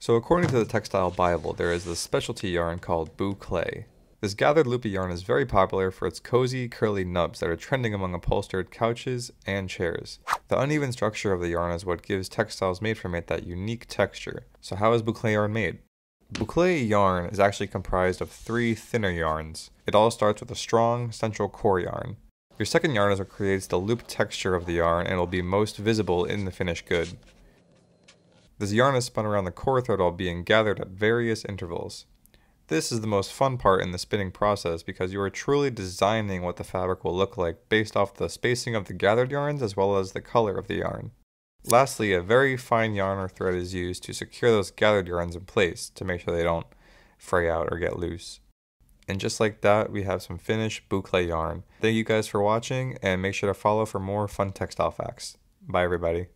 So according to the Textile Bible, there is this specialty yarn called boucle. This gathered loopy yarn is very popular for its cozy, curly nubs that are trending among upholstered couches and chairs. The uneven structure of the yarn is what gives textiles made from it that unique texture. So how is boucle yarn made? Boucle yarn is actually comprised of three thinner yarns. It all starts with a strong central core yarn. Your second yarn is what creates the loop texture of the yarn and will be most visible in the finished good. This yarn is spun around the core thread while being gathered at various intervals. This is the most fun part in the spinning process because you are truly designing what the fabric will look like based off the spacing of the gathered yarns as well as the color of the yarn. Lastly, a very fine yarn or thread is used to secure those gathered yarns in place to make sure they don't fray out or get loose. And just like that, we have some finished boucle yarn. Thank you guys for watching and make sure to follow for more fun textile facts. Bye everybody.